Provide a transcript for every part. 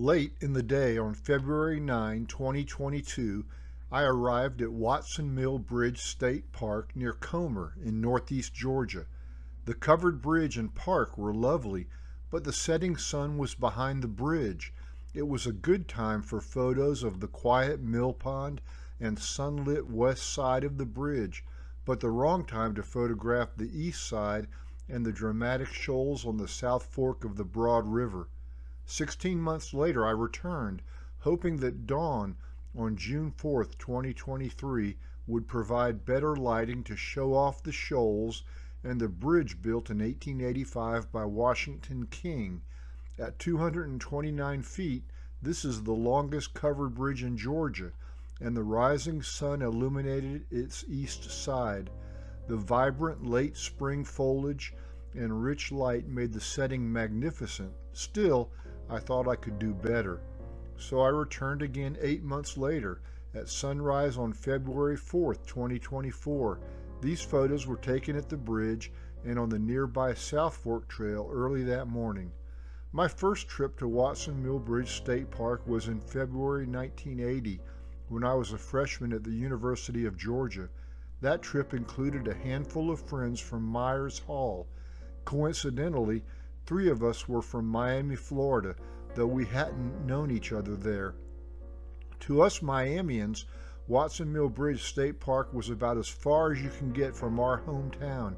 Late in the day on February 9, 2022, I arrived at Watson Mill Bridge State Park near Comer in northeast Georgia. The covered bridge and park were lovely, but the setting sun was behind the bridge. It was a good time for photos of the quiet mill pond and sunlit west side of the bridge, but the wrong time to photograph the east side and the dramatic shoals on the south fork of the Broad River. Sixteen months later, I returned, hoping that dawn on June 4, 2023, would provide better lighting to show off the shoals and the bridge built in 1885 by Washington King. At 229 feet, this is the longest covered bridge in Georgia, and the rising sun illuminated its east side. The vibrant late spring foliage and rich light made the setting magnificent. Still, I thought I could do better. So I returned again eight months later at sunrise on February 4th, 2024. These photos were taken at the bridge and on the nearby South Fork Trail early that morning. My first trip to Watson Mill Bridge State Park was in February 1980 when I was a freshman at the University of Georgia. That trip included a handful of friends from Myers Hall. Coincidentally, Three of us were from Miami, Florida, though we hadn't known each other there. To us Miamians, Watson Mill Bridge State Park was about as far as you can get from our hometown,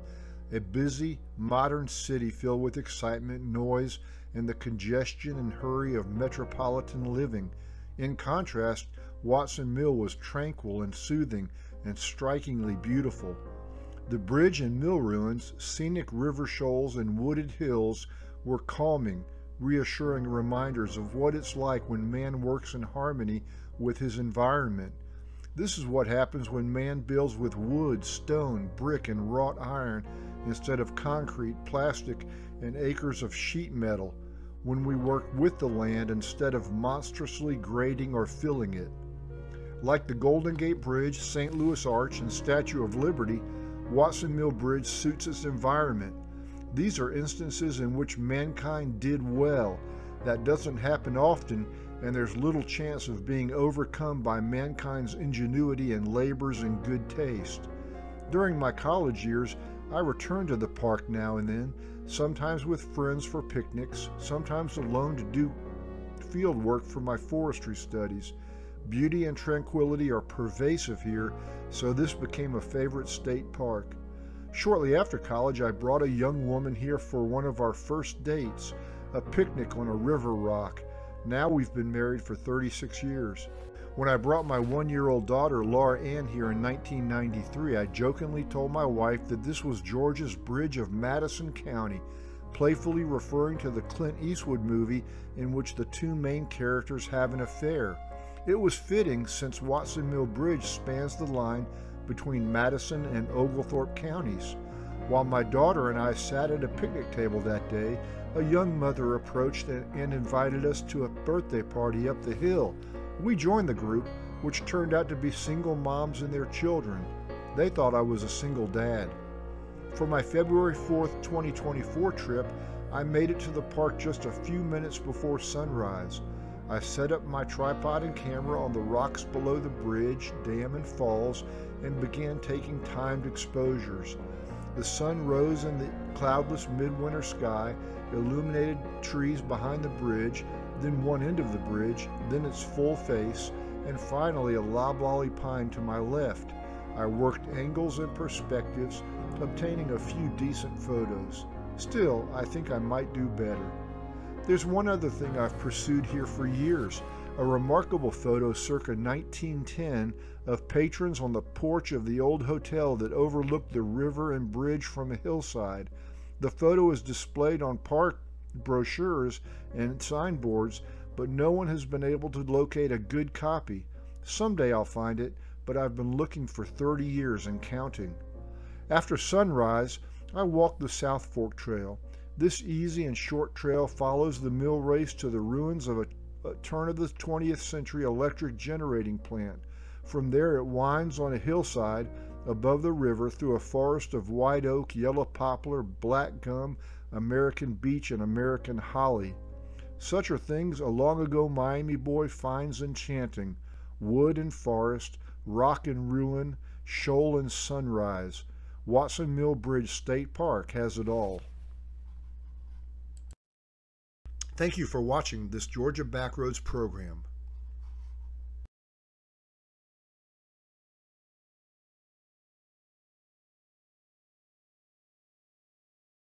a busy, modern city filled with excitement, noise, and the congestion and hurry of metropolitan living. In contrast, Watson Mill was tranquil and soothing and strikingly beautiful. The bridge and mill ruins, scenic river shoals, and wooded hills were calming, reassuring reminders of what it's like when man works in harmony with his environment. This is what happens when man builds with wood, stone, brick, and wrought iron instead of concrete, plastic, and acres of sheet metal, when we work with the land instead of monstrously grading or filling it. Like the Golden Gate Bridge, St. Louis Arch, and Statue of Liberty, Watson Mill Bridge suits its environment. These are instances in which mankind did well. That doesn't happen often, and there's little chance of being overcome by mankind's ingenuity and labors and good taste. During my college years, I returned to the park now and then, sometimes with friends for picnics, sometimes alone to do field work for my forestry studies. Beauty and tranquility are pervasive here, so this became a favorite state park. Shortly after college, I brought a young woman here for one of our first dates, a picnic on a river rock. Now we've been married for 36 years. When I brought my one year old daughter, Laura Ann, here in 1993, I jokingly told my wife that this was Georgia's Bridge of Madison County, playfully referring to the Clint Eastwood movie in which the two main characters have an affair. It was fitting since Watson Mill Bridge spans the line between Madison and Oglethorpe counties. While my daughter and I sat at a picnic table that day, a young mother approached and invited us to a birthday party up the hill. We joined the group, which turned out to be single moms and their children. They thought I was a single dad. For my February 4th, 2024 trip, I made it to the park just a few minutes before sunrise. I set up my tripod and camera on the rocks below the bridge, dam, and falls and began taking timed exposures. The sun rose in the cloudless midwinter sky, illuminated trees behind the bridge, then one end of the bridge, then its full face, and finally a loblolly pine to my left. I worked angles and perspectives, obtaining a few decent photos. Still, I think I might do better. There's one other thing I've pursued here for years a remarkable photo circa 1910 of patrons on the porch of the old hotel that overlooked the river and bridge from a hillside. The photo is displayed on park brochures and signboards, but no one has been able to locate a good copy. Someday I'll find it, but I've been looking for 30 years and counting. After sunrise, I walked the South Fork Trail. This easy and short trail follows the mill race to the ruins of a a turn of the 20th century electric generating plant. From there, it winds on a hillside above the river through a forest of white oak, yellow poplar, black gum, American beech, and American holly. Such are things a long ago Miami boy finds enchanting wood and forest, rock and ruin, shoal and sunrise. Watson Mill Bridge State Park has it all. Thank you for watching this Georgia Backroads program.